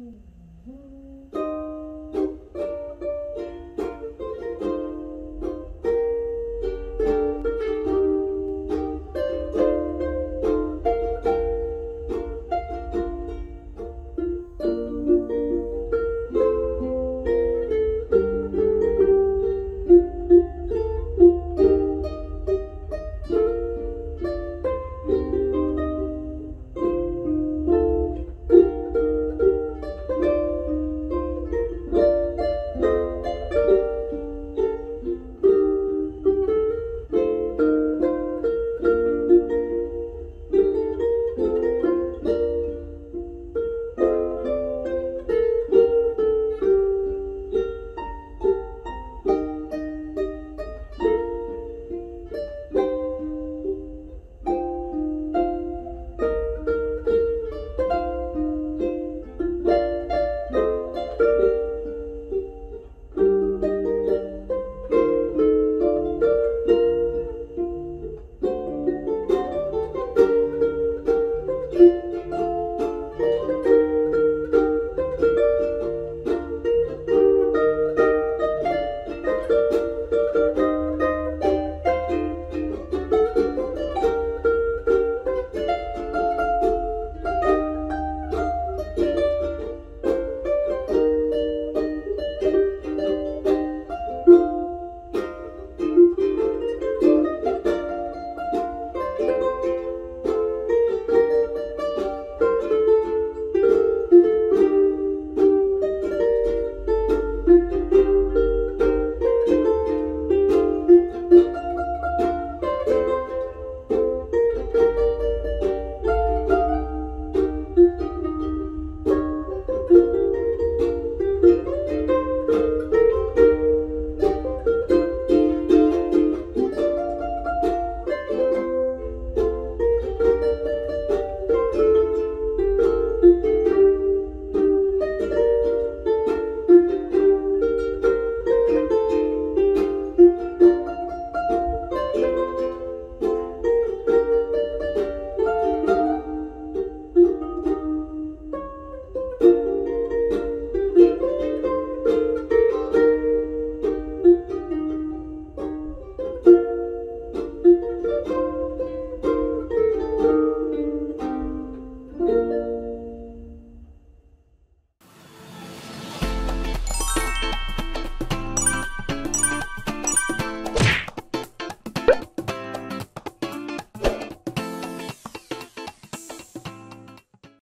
Mm-hmm.